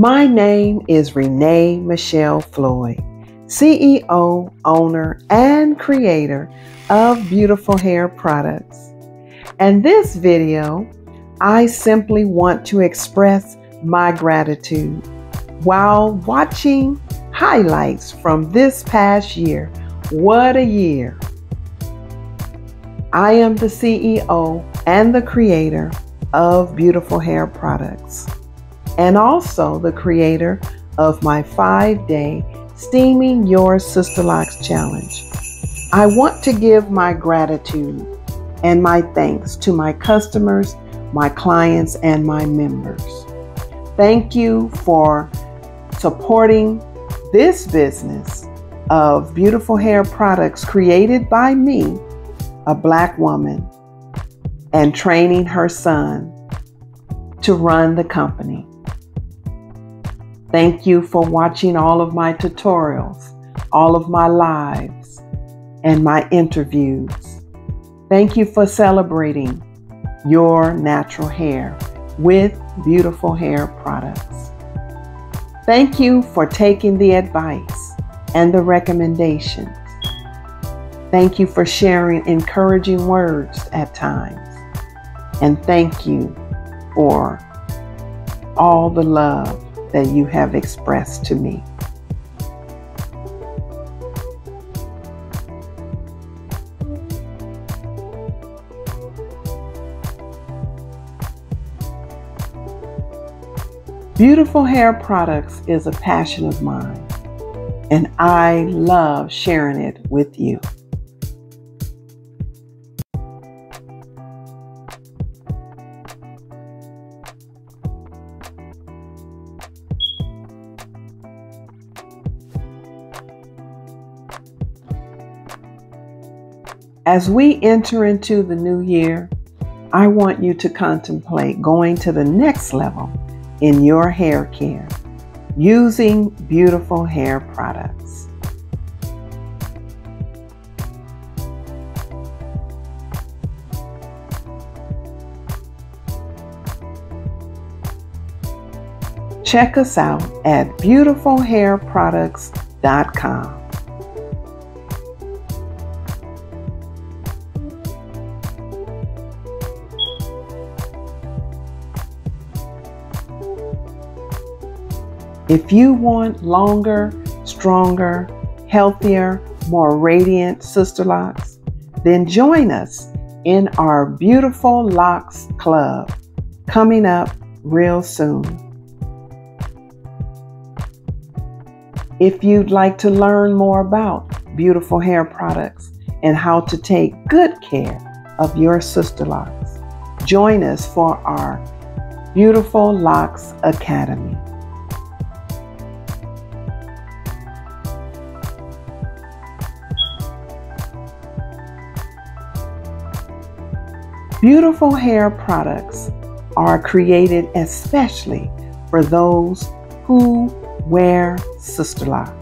My name is René Michelle Floyd, CEO, owner, and creator of Beautiful Hair Products. And this video, I simply want to express my gratitude while watching highlights from this past year. What a year! I am the CEO and the creator of Beautiful Hair Products, and also the creator of my five day Steaming Your Sisterlocks Challenge. I want to give my gratitude and my thanks to my customers, my clients, and my members. Thank you for supporting this business of beautiful hair products created by me, a black woman, and training her son to run the company. Thank you for watching all of my tutorials, all of my lives, and my interviews. Thank you for celebrating your natural hair with beautiful hair products. Thank you for taking the advice and the recommendations. Thank you for sharing encouraging words at times. And thank you for all the love that you have expressed to me. Beautiful hair products is a passion of mine, and I love sharing it with you. As we enter into the new year, I want you to contemplate going to the next level in your hair care using beautiful hair products. Check us out at beautifulhairproducts.com. If you want longer, stronger, healthier, more radiant Sisterlocks, then join us in our Beautiful Locks Club coming up real soon. If you'd like to learn more about beautiful hair products and how to take good care of your Sisterlocks, join us for our Beautiful Locks Academy. Beautiful hair products are created especially for those who wear Sisterlocks.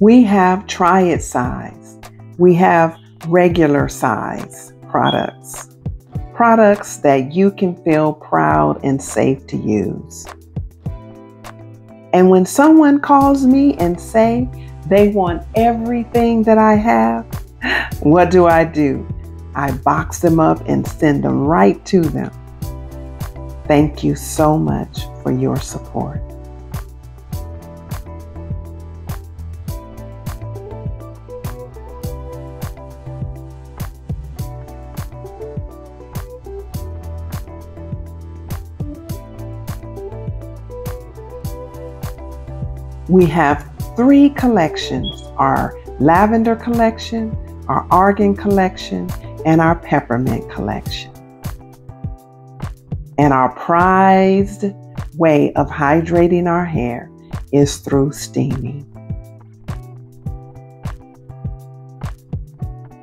We have it size. We have regular size products. Products that you can feel proud and safe to use. And when someone calls me and say they want everything that I have, what do I do? I box them up and send them right to them. Thank you so much for your support. We have three collections our lavender collection, our argan collection, and our peppermint collection. And our prized way of hydrating our hair is through steaming.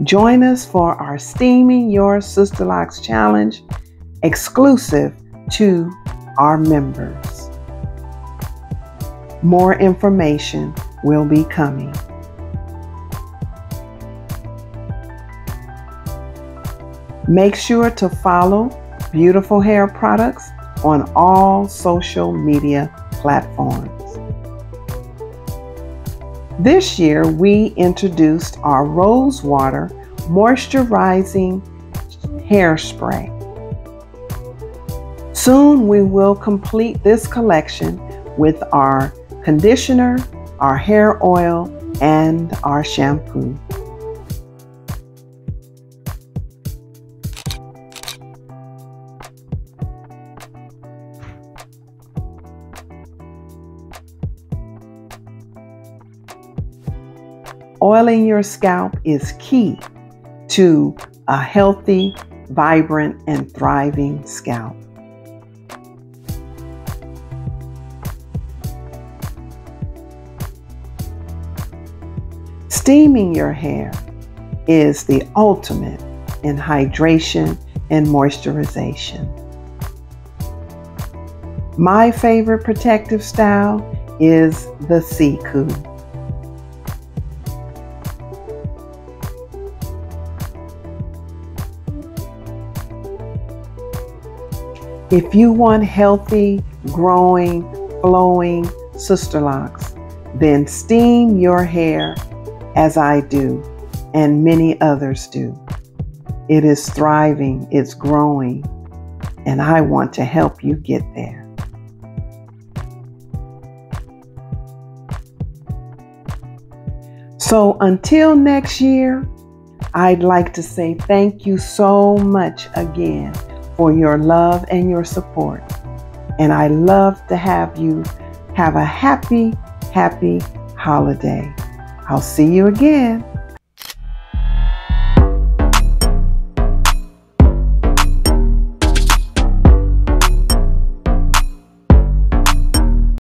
Join us for our Steaming Your Sisterlocks Challenge exclusive to our members. More information will be coming. Make sure to follow Beautiful Hair Products on all social media platforms. This year, we introduced our Rose Water Moisturizing Hairspray. Soon, we will complete this collection with our conditioner, our hair oil, and our shampoo. Oiling your scalp is key to a healthy, vibrant, and thriving scalp. Steaming your hair is the ultimate in hydration and moisturization. My favorite protective style is the Siku. If you want healthy, growing, flowing Sisterlocks, then steam your hair as I do and many others do. It is thriving, it's growing, and I want to help you get there. So until next year, I'd like to say thank you so much again for your love and your support. And I love to have you have a happy, happy holiday. I'll see you again.